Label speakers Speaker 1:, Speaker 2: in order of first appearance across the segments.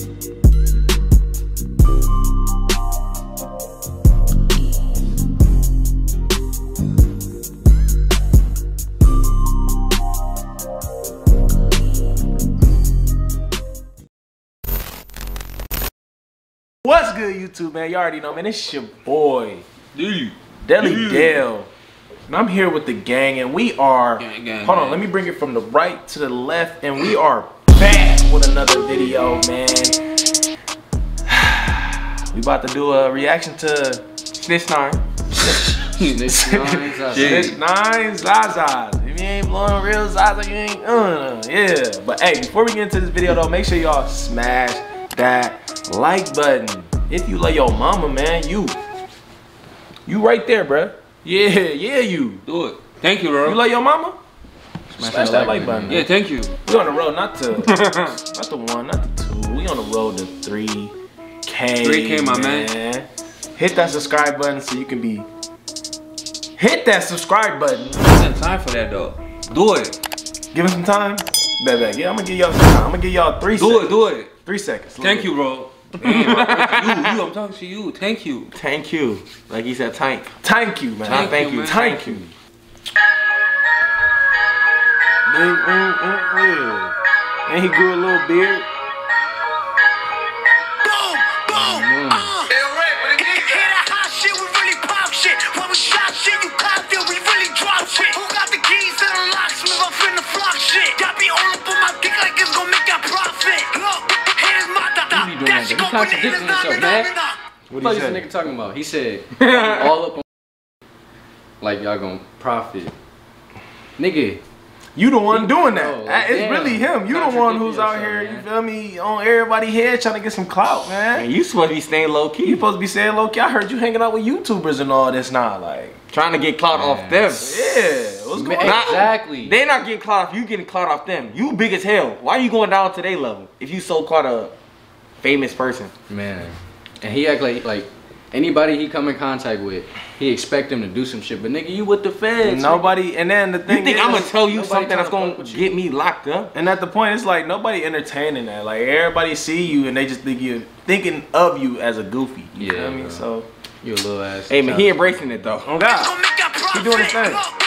Speaker 1: What's good, YouTube, man? You already know, man. It's your boy,
Speaker 2: Dude. Delly.
Speaker 1: Dale. And I'm here with the gang, and we are.
Speaker 2: Gang, gang,
Speaker 1: hold on,
Speaker 2: gang.
Speaker 1: let me bring it from the right to the left, and we are with another video, man. we about to do a reaction to Snitch Nine.
Speaker 3: Snitch Nine, Zaza.
Speaker 1: Snitch Nine Zaza. If you ain't blowing real Zaza, you ain't. Uh, yeah. But hey, before we get into this video, though, make sure y'all smash that like button. If you love your mama, man, you. You right there, bruh. Yeah, yeah, you.
Speaker 2: Do it. Thank you, bro.
Speaker 1: You love your mama? Smash, that, like button.
Speaker 2: yeah, thank you.
Speaker 1: We on the road, not to, not the one, not the two. We on the road to three K.
Speaker 2: 3K, my man.
Speaker 1: Hit that subscribe button so you can be. Hit that subscribe button.
Speaker 2: Ain't time for that though. Do it.
Speaker 1: Give us some time. Bet, bet. Yeah, I'm gonna give y'all some time. I'm gonna give y'all three
Speaker 2: Do
Speaker 1: seconds.
Speaker 2: it. Do it.
Speaker 1: Three seconds.
Speaker 2: Thank you, bro. Damn, you, you. I'm talking to you. Thank you.
Speaker 4: Thank you. Like he said, tank.
Speaker 1: Thank you, man.
Speaker 2: Thank
Speaker 4: thank
Speaker 2: you,
Speaker 4: you.
Speaker 1: Thank you. Big, mm, mm, yeah. And he grew a little beard.
Speaker 5: Boom, boom, uh. Hear that hot shit, we really pop shit. When we shot shit, you copped it, we really drop shit. Who got the keys to the locksmith? I'm finna flock shit. Y'all be all up on my dick like it's gonna make that profit. Look, here's my dada.
Speaker 3: Be
Speaker 5: That
Speaker 3: that.
Speaker 5: shit
Speaker 3: He
Speaker 5: go
Speaker 3: contradicting
Speaker 5: bananas,
Speaker 3: himself, man.
Speaker 5: nah, nah.
Speaker 1: What
Speaker 3: What
Speaker 1: he
Speaker 3: is this nigga talking about? He said all up on like y'all gonna profit. Nigga,
Speaker 1: You the one doing that.
Speaker 3: Oh,
Speaker 1: Uh, it's
Speaker 3: damn.
Speaker 1: really him. You the one who's out here,
Speaker 3: yourself,
Speaker 1: you feel me, on everybody head trying to get some clout, man.
Speaker 4: And you supposed to be staying low key.
Speaker 1: You supposed to be saying, low key, I heard you hanging out with YouTubers and all this now. Like,
Speaker 4: Trying to get clout off them.
Speaker 1: yeah, what's going
Speaker 3: Man,
Speaker 1: on?
Speaker 3: exactly.
Speaker 4: They not getting clout off you getting clout off them. You big as hell. Why are you going down to their level? If you so caught a famous person.
Speaker 3: man. And he act like like anybody he come in contact with, he expect him to do some shit. But nigga, you with the feds.
Speaker 1: Nobody, and then the thing.
Speaker 4: You
Speaker 1: thing
Speaker 4: think
Speaker 1: is,
Speaker 4: I'm gonna tell you something that's gonna
Speaker 3: fuck with you.
Speaker 4: get me locked up?
Speaker 1: And at the point, it's like nobody entertaining that. Like everybody see you and they just think you thinking of you as a goofy. You
Speaker 3: Yeah,
Speaker 1: feel me?
Speaker 3: bro.
Speaker 1: So,
Speaker 3: You a little ass.
Speaker 4: Hey man, he embracing it though.
Speaker 1: oh God,
Speaker 5: gonna make that profit.
Speaker 1: doing his thing.
Speaker 5: I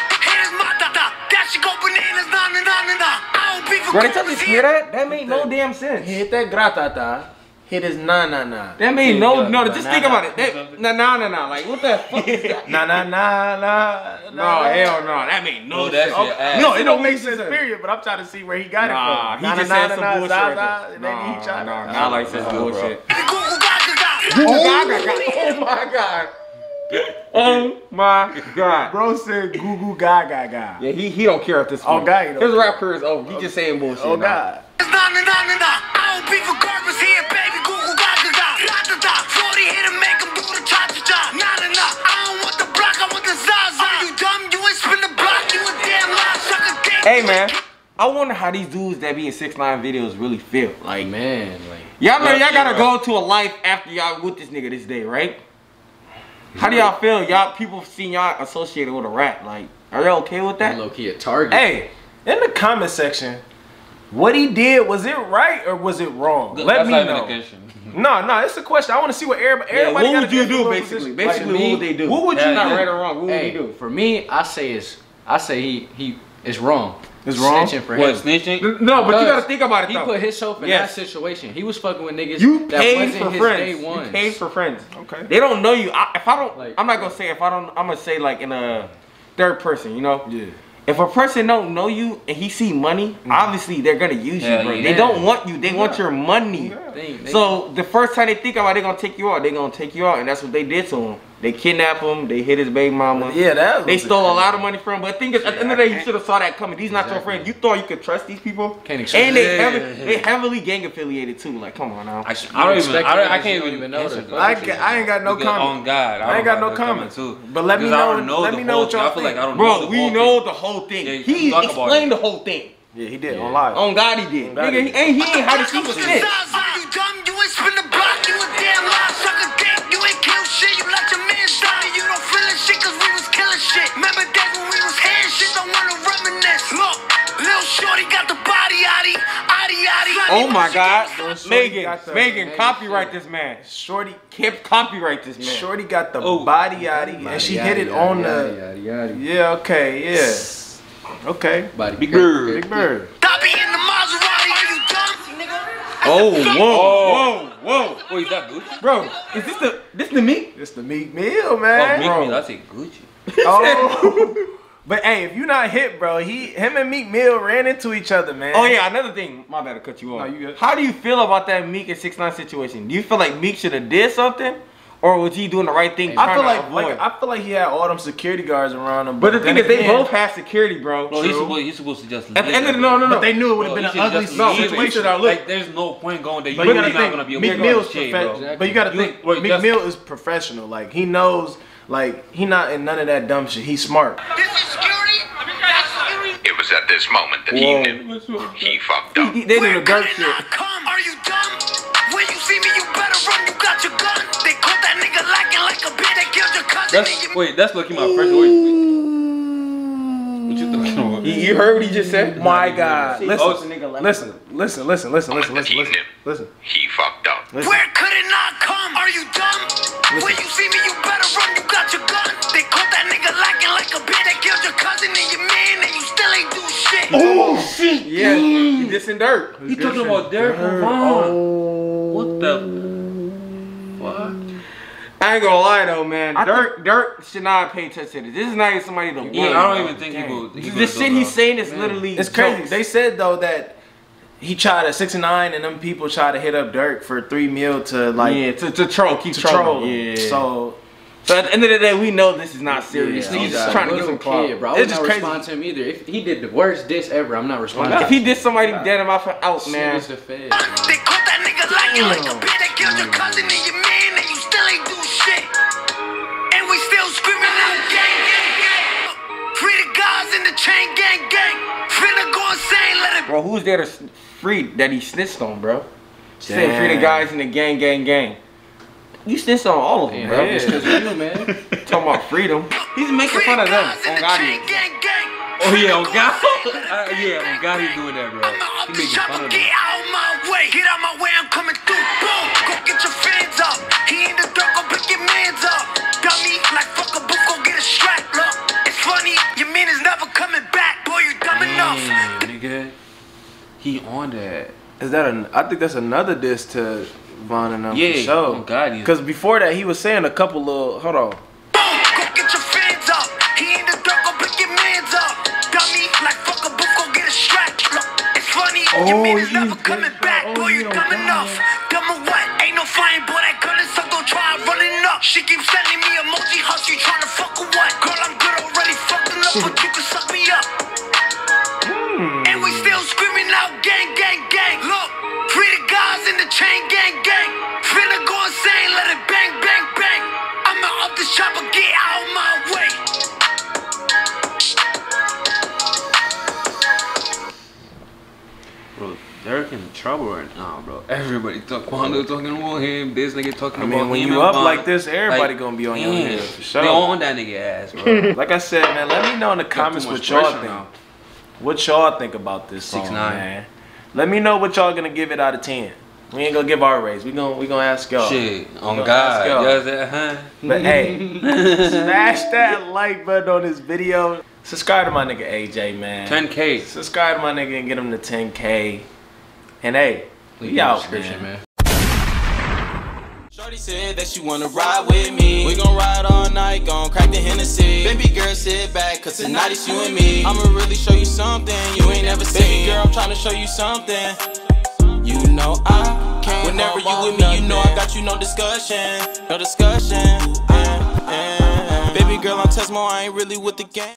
Speaker 4: Bro, they tell you hear that? That made no damn sense.
Speaker 1: hit that gratata, hit his na na na,
Speaker 4: That made no no. Just think about it. That, nah nah nah nah. Like what the fuck is that?
Speaker 1: na na na na.
Speaker 4: No hell no. That made no
Speaker 2: No, that ass.
Speaker 1: No, it don't make sense. Period. But I'm trying to see where he got it from.
Speaker 4: he just
Speaker 1: na,
Speaker 4: said some bullshit.
Speaker 1: Zaza,
Speaker 4: right there.
Speaker 1: and then he
Speaker 4: Nah,
Speaker 1: tried
Speaker 4: nah,
Speaker 1: to-
Speaker 4: nah, like some bullshit.
Speaker 5: Goo, goo, gaga, gaga.
Speaker 4: Oh my god. Oh my god.
Speaker 1: Bro said goo goo gaga ga.
Speaker 4: Yeah, he, he don't care at this
Speaker 1: Oh. God,
Speaker 4: His rap career is over. He just saying bullshit.
Speaker 1: Oh. God.
Speaker 5: Nah, nah, nah, nah, nah. I
Speaker 4: Hey man, I wonder how these dudes that be in six nine videos really feel. Like
Speaker 3: man, like
Speaker 4: y'all know y'all gotta go to a life after y'all with this nigga this day, right? How do y'all feel? Y'all people seen y'all associated with a rap. Like, are y'all okay with that?
Speaker 3: low key a target.
Speaker 1: Hey, in the comment section, what he did was it right or was it wrong? Let
Speaker 2: That's
Speaker 1: me
Speaker 2: not even
Speaker 1: know.
Speaker 2: a question.
Speaker 1: No, no, it's a question. I want to see what everybody.
Speaker 4: Yeah,
Speaker 1: everybody
Speaker 4: what would you do basically?
Speaker 1: position.
Speaker 4: Basically,
Speaker 3: Like
Speaker 4: what would they do?
Speaker 1: what would you
Speaker 4: It's not
Speaker 2: do?
Speaker 4: right or wrong? What would
Speaker 3: hey,
Speaker 4: you do?
Speaker 3: for me, I say it's I say he he it's wrong.
Speaker 1: It's wrong?
Speaker 3: Snitching for
Speaker 2: What,
Speaker 3: him.
Speaker 2: snitching?
Speaker 4: No, but you gotta think about it
Speaker 3: He
Speaker 4: though.
Speaker 3: put himself in
Speaker 4: Yes.
Speaker 3: that situation. He was fucking with niggas
Speaker 4: you
Speaker 3: that
Speaker 4: paid
Speaker 3: wasn't
Speaker 4: for friends. You paid for friends.
Speaker 1: Okay.
Speaker 4: They don't know you. I, if I don't,
Speaker 3: Like-
Speaker 4: I'm not gonna say if I don't. I'm gonna say like in a third person. You know.
Speaker 1: Yeah.
Speaker 4: If a person don't know you and he see money, mm-hmm. obviously they're gonna use you, bro.
Speaker 2: yeah.
Speaker 4: They don't want you. They want your money.
Speaker 1: Yeah.
Speaker 3: Thing,
Speaker 4: So the first time they think about it, they're gonna take you out. They're gonna take you out, and that's what they did to him. They kidnapped him. They hit his baby mama.
Speaker 1: Yeah, that.
Speaker 4: They stole a lot of money from him. But the thing is, at the end of the day, you should have saw that coming. These not your
Speaker 3: Exactly.
Speaker 4: friends. You thought you could trust these people,
Speaker 3: Can't expect
Speaker 4: and they
Speaker 2: it.
Speaker 4: heavy,
Speaker 2: Yeah.
Speaker 4: they heavily gang affiliated too. Like, come on now.
Speaker 2: I, I don't even. I, don't, I can't even
Speaker 3: even know
Speaker 2: answer
Speaker 3: the
Speaker 2: that
Speaker 3: fuck
Speaker 1: I,
Speaker 2: question.
Speaker 1: ca- I ain't got no
Speaker 2: Because
Speaker 1: comment.
Speaker 2: On God,
Speaker 1: I ain't got no
Speaker 2: comment
Speaker 1: comment.
Speaker 2: too.
Speaker 1: But let me
Speaker 2: Because I
Speaker 1: know-
Speaker 2: don't know
Speaker 1: let me know
Speaker 2: whole
Speaker 1: what
Speaker 2: thing.
Speaker 1: y'all
Speaker 2: I feel like I
Speaker 1: think.
Speaker 2: don't know
Speaker 4: Bro,
Speaker 2: the
Speaker 4: we know the whole thing. He explained the whole thing.
Speaker 1: Yeah, he did
Speaker 3: Yeah.
Speaker 1: on live.
Speaker 4: On God, he did.
Speaker 1: God,
Speaker 4: Nigga,
Speaker 1: he
Speaker 4: he, and he ain't how to see was
Speaker 5: shit. Remember days when we was hearing shit. Don't wanna reminisce. Look, Lil Shorty got the body, yaddy, yaddy, yaddy.
Speaker 4: Oh my God. Megan, Megan,
Speaker 3: Megan
Speaker 4: copyright
Speaker 3: shit.
Speaker 4: this man.
Speaker 1: Shorty,
Speaker 4: Can't copyright this man.
Speaker 1: Shorty got the
Speaker 2: Oh.
Speaker 1: body yaddy, and she hit it on the. Yeah, okay, yeah, okay.
Speaker 3: Body.
Speaker 2: Big Bird.
Speaker 1: Big Bird.
Speaker 5: Stop it in the Maserati, are you dumb? Nigga.
Speaker 4: Oh, whoa, whoa, whoa,
Speaker 2: Wait, is that Gucci?
Speaker 4: bro, is this the this the meat?
Speaker 1: It's the Meek Mill,
Speaker 2: Oh,
Speaker 1: man.
Speaker 2: Meek
Speaker 4: bro.
Speaker 2: Mill, I say Gucci.
Speaker 1: Oh. but hey, if you're not hit, bro, he, him and Meek Mill ran into each other, man.
Speaker 4: Oh yeah, another thing. My bad to cut you off.
Speaker 1: No, you good.
Speaker 4: How do you feel about that Meek and Six Nine situation? Do you feel like Meek should have did something, or was he doing the right thing?
Speaker 1: I feel like,
Speaker 4: avoid?
Speaker 1: like I feel like he had all them security guards around him.
Speaker 4: but the thing is, they both had security, bro.
Speaker 2: Bro, he's supposed, he's supposed to just
Speaker 4: At the end of the no, no, no.
Speaker 1: But they knew it would have been an ugly
Speaker 2: just
Speaker 4: No,
Speaker 2: leave it.
Speaker 1: situation.
Speaker 4: look,
Speaker 2: Like, there's no point going there.
Speaker 1: But
Speaker 2: You're
Speaker 1: gotta
Speaker 2: not gonna
Speaker 1: think,
Speaker 2: be able
Speaker 1: Meek
Speaker 2: to
Speaker 1: Mill is
Speaker 2: shade,
Speaker 1: profe-
Speaker 2: bro.
Speaker 1: but you gotta think Meek Mill is professional. Like he knows, like he not in none of that dumb shit. He's smart.
Speaker 5: This is security? That's security?
Speaker 6: It was at this moment that he knew he fucked up.
Speaker 4: He- they did the dirt shit.
Speaker 5: come? Are you dumb? When you see me, you better run. You got your gun. They caught that nigga lacking like a bitch. They killed your cousin.
Speaker 2: That's
Speaker 5: you-
Speaker 2: wait, that's looking my first voice. What you?
Speaker 4: You, you heard what he just said?
Speaker 1: My God, listen,
Speaker 4: oh, it's a nigga left.
Speaker 1: listen, listen, listen, listen, listen, listen, listen, listen,
Speaker 6: He fucked up.
Speaker 1: listen.
Speaker 5: Where could it not come? Are you dumb? When you see me, you better run. You got your gun. They caught that nigga lacking like a bitch. They killed your cousin and your man, and you still ain't do shit.
Speaker 4: Oh, oh shit! Yeah, he dissing dirt.
Speaker 2: He talking about Durk Von. Oh. What the fuck?
Speaker 4: I ain't gonna lie though, man. Durk, Durk should not pay attention to this. This is not even somebody to
Speaker 2: Yeah, I don't even think he will. he
Speaker 4: The shit he's saying is literally.
Speaker 1: It's crazy.
Speaker 4: jokes.
Speaker 1: They said though that he tried at six and nine, and them people tried to hit up Durk for three mil to like
Speaker 4: yeah, to, to troll, keep
Speaker 1: to
Speaker 4: trolling.
Speaker 1: troll.
Speaker 4: Yeah.
Speaker 1: So
Speaker 4: So at the end of the day, we know this is not serious.
Speaker 3: Yeah,
Speaker 4: he's
Speaker 3: he's
Speaker 4: just trying to get some clout.
Speaker 3: kid, bro. I
Speaker 1: It's
Speaker 3: would
Speaker 1: just
Speaker 3: not
Speaker 1: crazy.
Speaker 3: respond to him either. If he did the worst diss ever, I'm not responding.
Speaker 4: If he did somebody dead in my fa- out,
Speaker 3: Shit
Speaker 4: man.
Speaker 3: is the feds,
Speaker 5: They
Speaker 3: man.
Speaker 5: caught that nigga lacking like a bitch. They killed your cousin and your man, and you still ain't do shit.
Speaker 4: Bro, who's there to free that he snitched on, bro? Saying free the guys in the gang, gang, gang. You snitched on all of them,
Speaker 3: Damn,
Speaker 4: bro.
Speaker 3: it's 'cause of you, man.
Speaker 4: Talking about freedom. He's making
Speaker 5: Free
Speaker 4: fun of them
Speaker 5: guys in
Speaker 4: on God.
Speaker 5: chain gang, gang.
Speaker 2: Oh yeah,
Speaker 5: Finna
Speaker 2: on
Speaker 5: go
Speaker 2: God.
Speaker 5: insane,
Speaker 2: Uh, yeah,
Speaker 5: bang,
Speaker 2: on God he
Speaker 5: bang,
Speaker 2: doing that, bro.
Speaker 5: I'ma
Speaker 2: He making fun
Speaker 5: and
Speaker 2: of
Speaker 5: get
Speaker 2: them.
Speaker 5: out my way. Get out my way, I'm coming through. Boom, go get your fans up. He in the dirt, go pick your mans up. Got me
Speaker 2: He on that.
Speaker 1: is that an? I think that's another diss to Von and them
Speaker 2: Yeah,
Speaker 1: for sure.
Speaker 2: oh God, yeah.
Speaker 1: Because before that, he was saying a couple little. Hold on.
Speaker 5: Boom, go get your fans up. He in the dirt, go pick your mans up. Got me like fuck a book, go get a strap. Look, it's man is never coming back. Oh, boy, you dumb enough. Dumb or what? Ain't no flying, boy, that gun is so don't try running up. She keeps sending me emoji hugs, you tryna fuck or what? Girl, I'm good already fucking up, but you can suck me up. Out gang, gang, gang. Look, free the guys in the chain gang, gang. Finna go insane, let it bang, bang, bang. I'ma up the chopper, get out my way.
Speaker 2: Bro, Durk in trouble right now, bro. Everybody talk Quando talking about him. This nigga talking
Speaker 1: I
Speaker 2: about
Speaker 1: mean, when
Speaker 2: him
Speaker 1: you up
Speaker 2: Von.
Speaker 1: like this, everybody
Speaker 2: Like,
Speaker 1: gonna be on your
Speaker 2: damn,
Speaker 1: head for sure.
Speaker 2: They on that nigga ass, bro.
Speaker 1: Like I said, man, let me know in the comments what y'all
Speaker 2: pressure
Speaker 1: think.
Speaker 2: now.
Speaker 1: What y'all think about this song,
Speaker 2: 6ix9ine.
Speaker 1: man? Let me know what y'all gonna give it out of ten. We ain't gonna give our raise. We gonna we gonna ask y'all.
Speaker 2: Shit, on God.
Speaker 1: ask y'all.
Speaker 2: Yes, that, huh?
Speaker 1: But hey, smash that like button on this video. Subscribe to my nigga AJ, man.
Speaker 2: 10K.
Speaker 1: Subscribe to my nigga and get him to 10k. And hey,
Speaker 3: Link
Speaker 1: we
Speaker 3: in the
Speaker 1: out,
Speaker 3: description,
Speaker 1: man.
Speaker 3: man.
Speaker 7: Shorty said that she wanna ride with me. We gon' ride all night, gon' crack the Hennessy. Baby girl, tonight it's you and me. I'ma really show you something you ain't never seen. Baby girl, I'm tryna show you something. You know I can't. Whenever you with me, you know I got you, no discussion. No discussion. Baby girl, I'm Tesmo, I ain't really with the game.